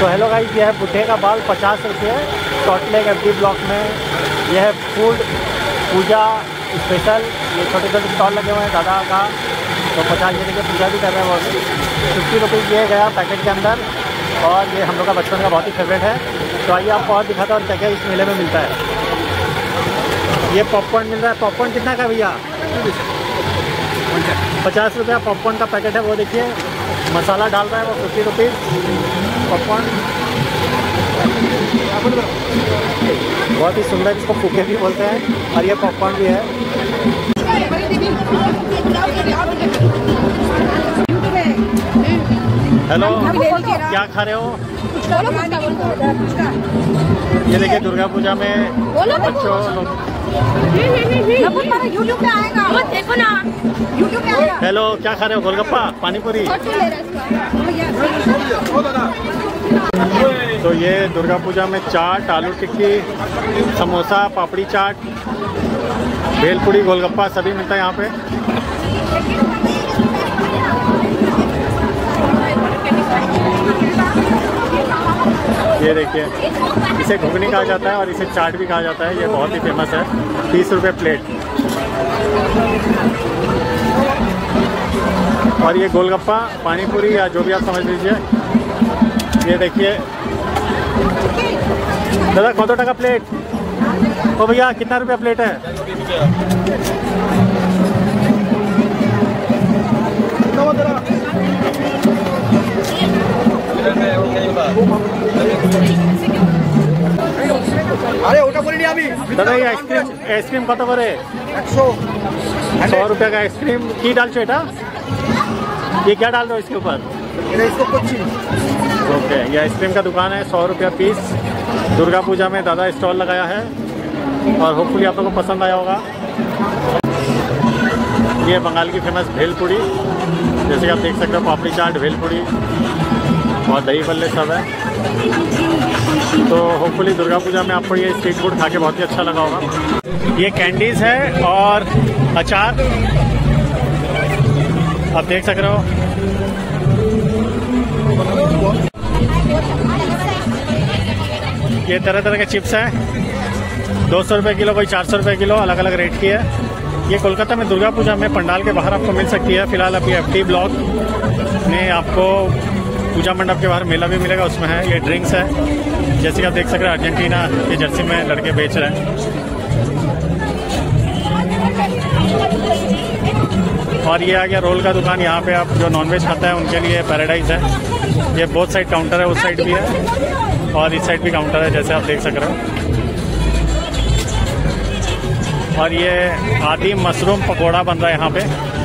तो hello guys यह है बुढ़े का बाल, पचास रुपये। टोटलेक एफ़ ब्लॉक में। यह है फ़ूड पूजा स्पेशल ये छोटे छोटे स्टॉल लगे हुए हैं, दादा का। तो पचास रुपये की पूजा भी कर रहे हैं बहुत फिफ्टी रुपीज़ ये गया पैकेट के अंदर। और ये हम लोग का बचपन का बहुत ही फेवरेट है। तो आइए आपको और दिखाता हूँ क्या क्या इस मेले में मिलता है। ये पॉपकॉर्न मिल रहा है। पॉपकॉर्न कितना का भैया? पचास रुपया पॉपकॉर्न का पैकेट है, वो देखिए। मसाला डाल रहा है वो फिफ्टी रुपीज़ पॉपकॉर्न बहुत ही सुंदर इसको फूके भी बोलते हैं और ये पॉपकॉर्न भी है। हेलो क्या खा रहे हो? ये देखिए दुर्गा पूजा में बच्चों हेलो क्या खा रहे हो गोलगप्पा पानीपुरी? तो ये दुर्गा पूजा में चाट आलू टिक्की समोसा पापड़ी चाट भेलपुरी गोलगप्पा सभी मिलता है यहाँ पे। ये देखिए, इसे घुगनी कहा जाता है और इसे चाट भी कहा जाता है, ये बहुत ही फ़ेमस है। तीस रुपये प्लेट और ये गोलगप्पा, पानीपुरी या जो भी आप समझ लीजिए। ये देखिए। दादा, कौन टका प्लेट ओ भैया, कितना रुपया प्लेट है? আরে ওটা বলিনি আমি দাদা এই আইসক্রিম আইসক্রিম কত করে सौ रुपये का आइसक्रीम की डाल चो बेटा ये क्या डाल दो इसके ऊपर? ओके ये आइसक्रीम का दुकान है सौ रुपया पीस। दुर्गा पूजा में दादा स्टॉल लगाया है और होपफुली आप लोगों को पसंद आया होगा। ये बंगाल की फ़ेमस भेलपुड़ी जैसे कि आप देख सकते हो पापड़ी चाट भेलपुड़ी। और दही बल्ले सब है। तो होपफुली दुर्गा पूजा में आपको ये स्ट्रीट फ़ूड खा के बहुत ही अच्छा लगा होगा। ये कैंडीज़ है और अचार। आप देख सक रहे हो। ये तरह तरह के चिप्स हैं। दो सौ रुपये किलो, कोई चार सौ रुपये किलो अलग अलग रेट की है। ये कोलकाता में दुर्गा पूजा में पंडाल के बाहर आपको मिल सकती है। फ़िलहाल अभी एफ़ टी ब्लॉक में आपको पूजा मंडप के बाहर मेला भी मिलेगा, उसमें है, ये ड्रिंक्स है। जैसे कि आप देख सकते हैं, अर्जेंटीना के जर्सी में लड़के बेच रहे हैं। और ये आ गया रोल का दुकान, यहाँ पे आप जो नॉनवेज खाता है, उनके लिए पैराडाइज है। ये बहुत साइड काउंटर है, उस साइड भी है, और इस साइड भी काउंटर है, जैसे आप देख सक रहे हो। और ये आदि मशरूम पकोड़ा बन रहा है यहाँ पे।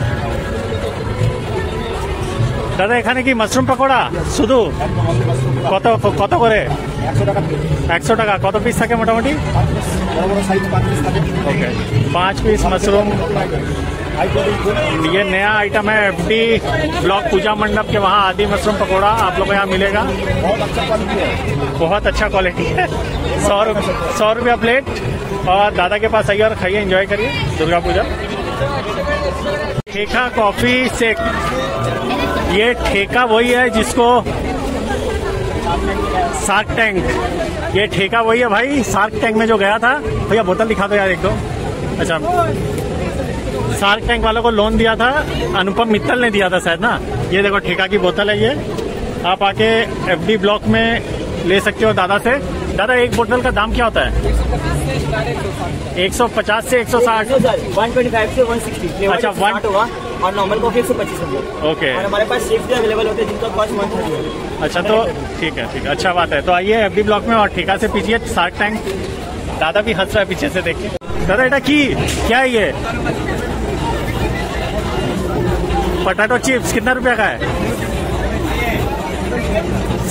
দাদা এখানে কি মাশরুম পকোড়া শুধু কত কত করে একশো টাকা প্লেট একশো টাকা কত পিস থাকে মোটামুটি বড় বড় সাইজ পাঁচ পিস থাকে ओके पाँच पीस मशरूम হাই কোয়ালিটি ये नया आइटम है एफ डी ब्लॉक पूजा मंडप के वहाँ आदि मशरूम पकौड़ा आप लोगों को यहाँ मिलेगा बहुत अच्छा क्वालिटी है बहुत अच्छा क्वालिटी है सौ रुपये सौ रुपया प्लेट और दादा के पास आइए और खाइए एंजॉय करिए दुर्गा पूजा ठेका कॉफी सेक ये ठेका वही है जिसको सार्क टैंक ये ठेका वही है भाई सार्क टैंक में जो गया था भैया बोतल दिखा दो यार एक दो अच्छा सार्क टैंक वालों को लोन दिया था अनुपम मित्तल ने दिया था शायद ना ये देखो ठेका की बोतल है ये आप आके एफडी ब्लॉक में ले सकते हो दादा से दादा एक बोतल का दाम क्या होता है 150 से 160 वन ट्वेंटी फाइव से वन सिक्सटी अच्छा, one- होगा और नॉर्मल कॉफ़ी एक सौ पच्चीस रुपये ओके और हमारे पास शेक्स भी अवेलेबल होते हैं जिनका कॉस्ट वन थर्टी है। अच्छा तो ठीक है ठीक है। अच्छा बात है। तो आइए एफबी ब्लॉक में और ठेका से पीछे शार्क टैंक दादा भी हंस रहा है पीछे से देखिए दादा এটা की? क्या है ये? पटाटो चिप्स कितना रुपया का है?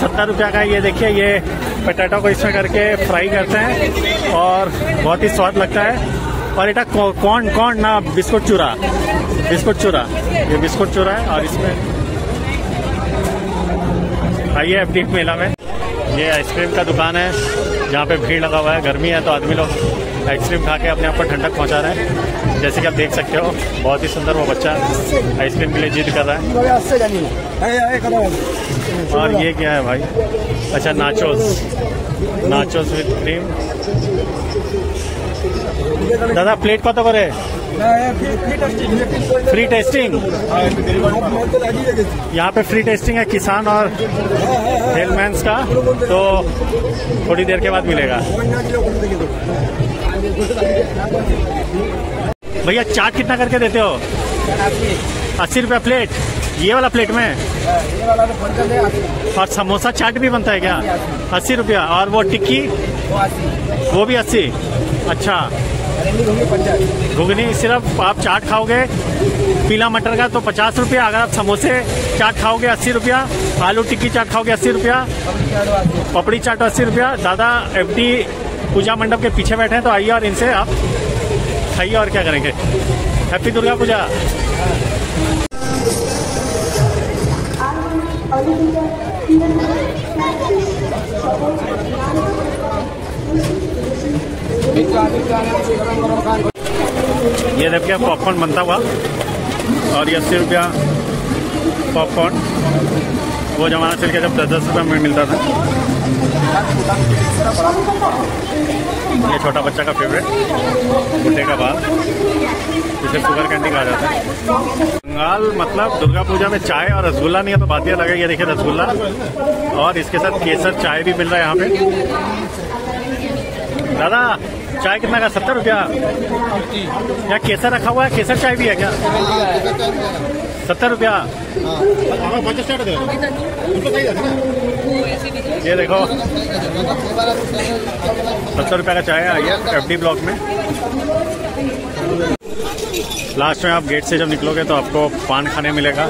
सत्तर रुपया का ये देखिए ये पटाटो को इसमें करके फ्राई करते हैं और बहुत ही स्वाद लगता है। और एटा कौन कौन ना बिस्कुट चूरा? बिस्कुट चूरा। ये बिस्कुट चूरा है और इसमें आइए अपडीप मेला में। ये आइसक्रीम का दुकान है, जहाँ पे भीड़ लगा हुआ है, गर्मी है तो आदमी लोग आइसक्रीम खा के अपने आप को ठंडक पहुँचा रहे हैं। जैसे कि आप देख सकते हो, बहुत ही सुंदर वो बच्चा आइसक्रीम के लिए जिद कर रहा है। और ये क्या है भाई? अच्छा नाचोस नाचोस विद क्रीम দাদা প্লেট কত করে फ्री टेस्टिंग यहाँ पे फ्री टेस्टिंग है किसान और हेलमैन्स का तो थोड़ी देर के बाद मिलेगा भैया चाट कितना करके देते हो अस्सी रुपया प्लेट ये वाला प्लेट में और समोसा चाट भी बनता है क्या अस्सी रुपया और वो टिक्की वो भी अस्सी अच्छा। घुगनी सिर्फ़ आप चाट खाओगे, पीला मटर का तो पचास रुपया, अगर आप समोसे चाट खाओगे अस्सी रुपया, आलू टिक्की चाट खाओगे अस्सी रुपया, पपड़ी चाट अस्सी रुपया। दादा, एफ़ डी पूजा मंडप के पीछे बैठे हैं तो आइए और इनसे आप खाइए और क्या करेंगे। हैप्पी दुर्गा पूजा। ये देखिए पॉपकॉर्न बनता हुआ। और ये अस्सी रुपया पॉपकॉर्न वो जमाना चल गया जब दस दस रुपये में मिलता था। ये छोटा बच्चा का फेवरेट बुढ़े का बाल। इसे शुगर कैंडी कहा जाता है। बंगाल मतलब दुर्गा पूजा में चाय और रसगुल्ला नहीं है तो बात ये लगे ये देखिए रसगुल्ला। और इसके साथ केसर चाय भी मिल रहा है यहाँ पे। दादा चाय कितना का? सत्तर रुपया। क्या केसर रखा हुआ है? केसर चाय भी है क्या? सत्तर रुपया। ये देखो। सत्तर रुपया का चाय है आइए एफ़ डी ब्लॉक में। लास्ट में आप गेट से जब निकलोगे तो आपको पान खाने मिलेगा।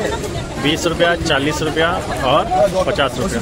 बीस रुपया, चालीस रुपया और पचास रुपया।